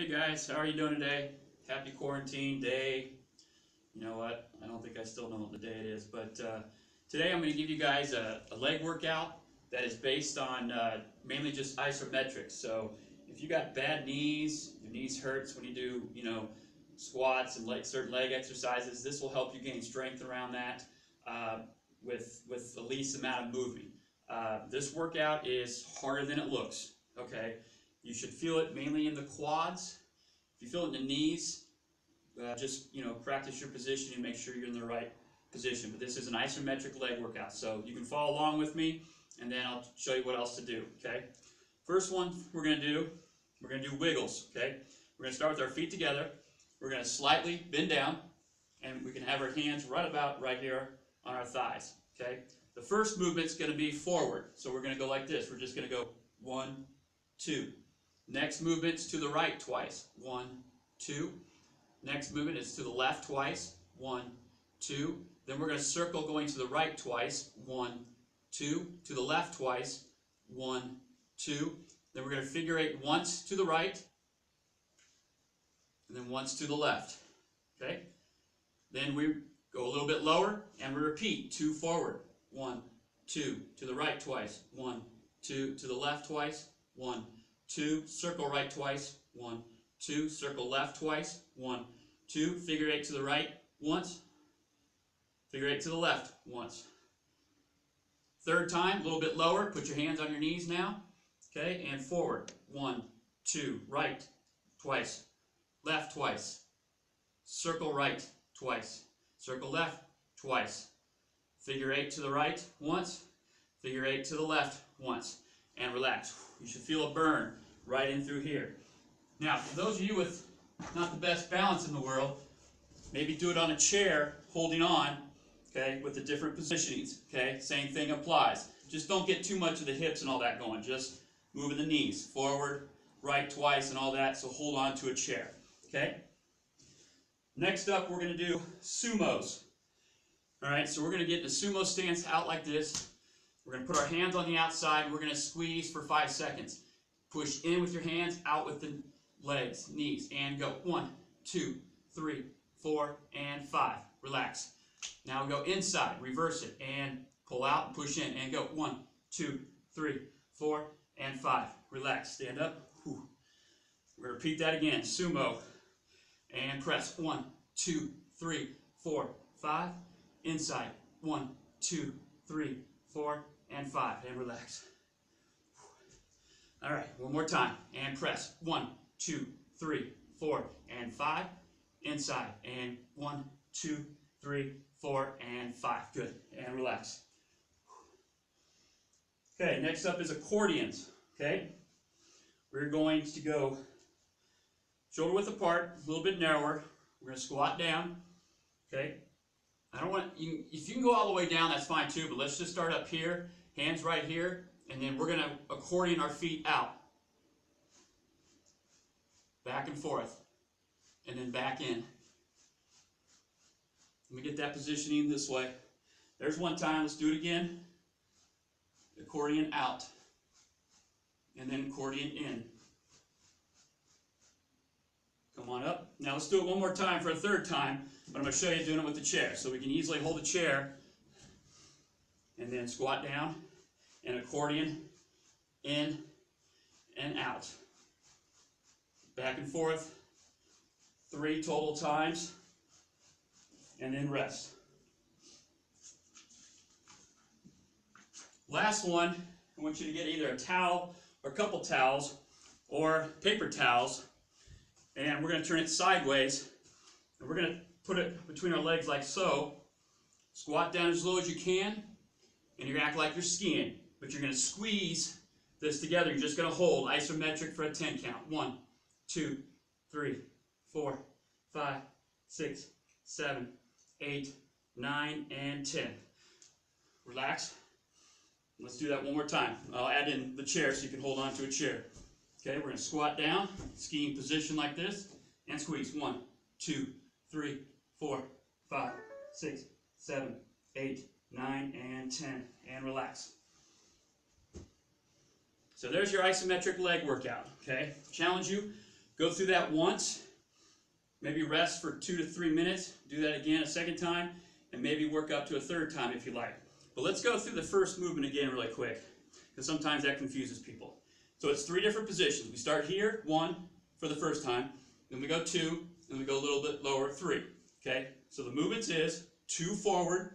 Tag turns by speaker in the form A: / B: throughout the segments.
A: Hey guys, how are you doing today? Happy quarantine day. You know what? I don't think I still know what the day it is, but uh, today I'm going to give you guys a, a, leg workout that is based on uh, mainly just isometrics. So if you got bad knees, your knees hurts when you do, you know, squats and like certain leg exercises, this will help you gain strength around that uh, with with the least amount of movement. Uh, this workout is harder than it looks. Okay. You should feel it mainly in the quads. If you feel it in the knees, uh, just you know practice your position and make sure you're in the right position. But this is an isometric leg workout, so you can follow along with me, and then I'll show you what else to do. Okay. First one we're gonna do, we're gonna do wiggles. Okay. We're gonna start with our feet together. We're gonna slightly bend down, and we can have our hands right about right here on our thighs. Okay. The first movement's gonna be forward, so we're gonna go like this. We're just gonna go one, two. Next movement is to the right twice. One, two. Next movement is to the left twice. One, two. Then we're going to circle going to the right twice. One, two. To the left twice. One, two. Then we're going to figure eight once to the right. And then once to the left. Okay? Then we go a little bit lower and we repeat. Two forward. One, two. To the right twice. One, two. To the left twice. One, two, circle right twice, one, two, circle left twice, one, two, figure eight to the right once, figure eight to the left once. Third time, a little bit lower, put your hands on your knees now, okay, and forward, one, two, right, twice, left twice, circle right twice, circle left twice, figure eight to the right once, figure eight to the left once, and relax. You should feel a burn right in through here. Now, for those of you with not the best balance in the world, maybe do it on a chair, holding on, okay, with the different positionings, okay? Same thing applies. Just don't get too much of the hips and all that going. Just moving the knees forward, right twice, and all that, so hold on to a chair, okay? Next up, we're going to do sumos. All right, so we're going to get the sumo stance out like this. We're going to put our hands on the outside. We're going to squeeze for five seconds. Push in with your hands, out with the legs, knees, and go. One, two, three, four, and five. Relax. Now we go inside, reverse it, and pull out and push in, and go. One, two, three, four, and five. Relax. Stand up. Whew. We're going to repeat that again. Sumo. And press. One, two, three, four, five. Inside. One, two, three, four, and five. And relax. All right, one more time. And press. One, two, three, four, and five. Inside. And one, two, three, four, and five. Good. And relax. Okay, next up is accordions. Okay? We're going to go shoulder width apart, a little bit narrower. We're going to squat down. Okay? I don't want you. If you can go all the way down, that's fine too. But let's just start up here, hands right here, and then we're gonna accordion our feet out, back and forth, and then back in. Let me get that positioning this way. There's one time. Let's do it again. Accordion out, and then accordion in. Come on up. Now let's do it one more time for a third time. But I'm going to show you doing it with the chair. So we can easily hold the chair and then squat down and accordion in and out. Back and forth three total times and then rest. Last one, I want you to get either a towel or a couple towels or paper towels and we're going to turn it sideways and we're going to put it between our legs like so. Squat down as low as you can, and you're going to act like you're skiing. But you're going to squeeze this together. You're just going to hold isometric for a 10 count. One, two, three, four, five, six, seven, eight, nine, and 10. Relax. Let's do that one more time. I'll add in the chair so you can hold on to a chair. Okay, we're going to squat down, skiing position like this, and squeeze. One, two, three, four, five, six, seven, eight, nine, and 10. And relax. So there's your isometric leg workout, okay? Challenge you, Go through that once, maybe rest for two to three minutes, do that again a second time, and maybe work up to a third time if you like. But let's go through the first movement again really quick, because sometimes that confuses people. So it's three different positions. We start here, one, for the first time, then we go two, and we go a little bit lower, three. Okay? So the movements is two forward,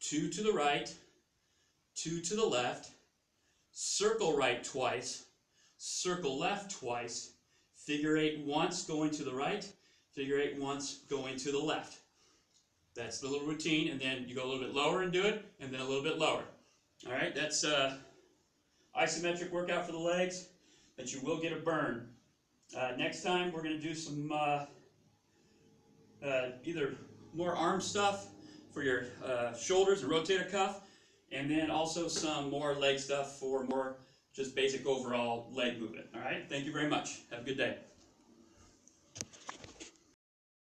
A: two to the right, two to the left, circle right twice, circle left twice, figure eight once going to the right, figure eight once going to the left. That's the little routine, and then you go a little bit lower and do it, and then a little bit lower. All right, that's uh, isometric workout for the legs, but you will get a burn. Uh, next time, we're going to do some uh, uh, either more arm stuff for your uh, shoulders and rotator cuff, and then also some more leg stuff for more just basic overall leg movement. All right, thank you very much. Have a good day.